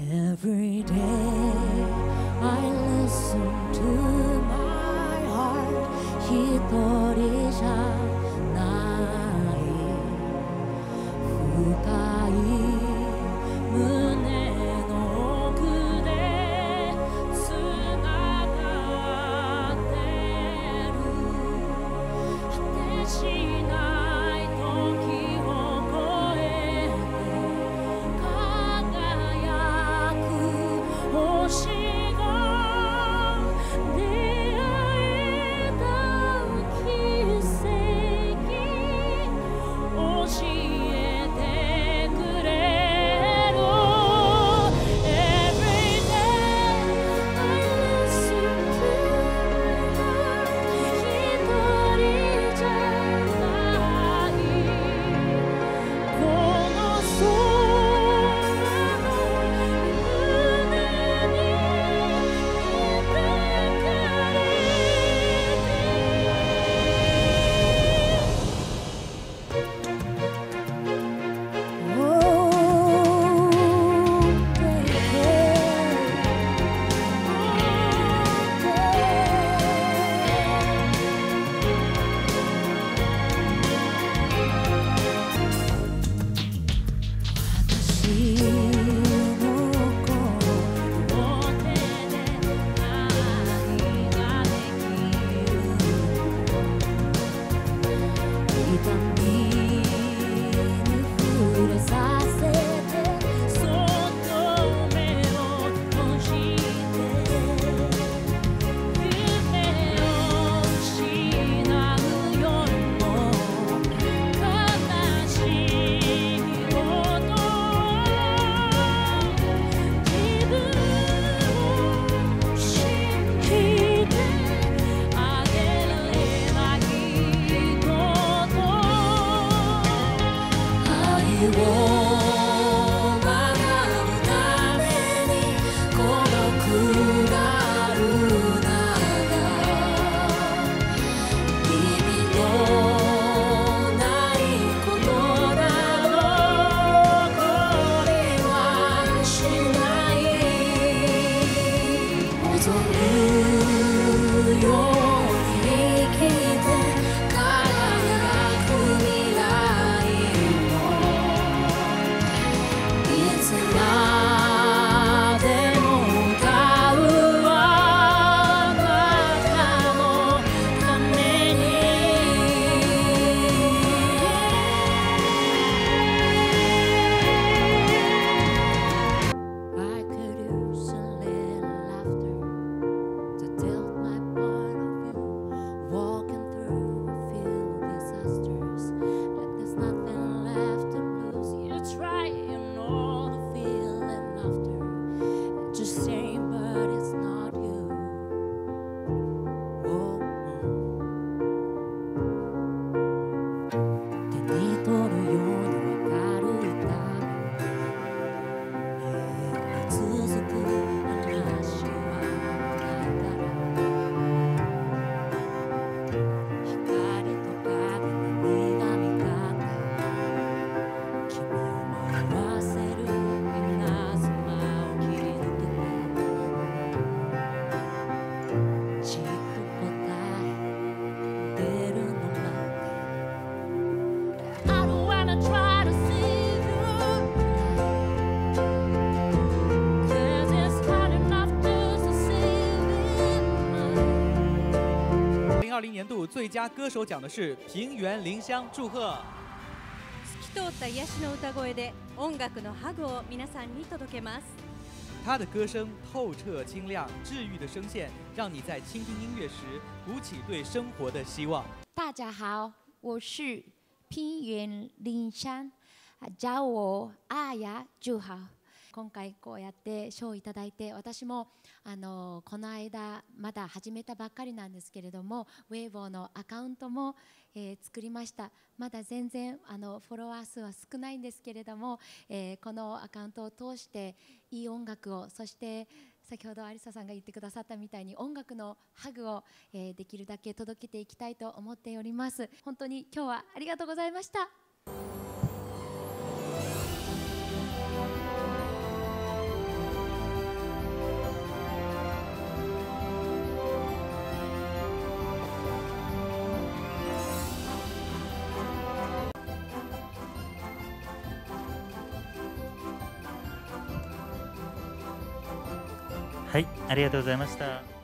Every day I listen to my heart. He thought it 我。続く話。年度最佳歌手奖的是平原绫香，祝贺！透き通った癒しの歌声で音楽のハグを皆さんに届けます她的歌声透彻清亮，治愈的声线，让你在倾听音乐时鼓起对生活的希望。大家好，我是平原林山，啊叫我あや十号。 今回こうやって賞をいただいて私もあのこの間まだ始めたばっかりなんですけれどもウェイボーのアカウントも、えー作りました。まだ全然あのフォロワー数は少ないんですけれども、えーこのアカウントを通していい音楽をそして先ほどアリサさんが言ってくださったみたいに音楽のハグを、えーできるだけ届けていきたいと思っております。本当に今日はありがとうございました。はい、ありがとうございました。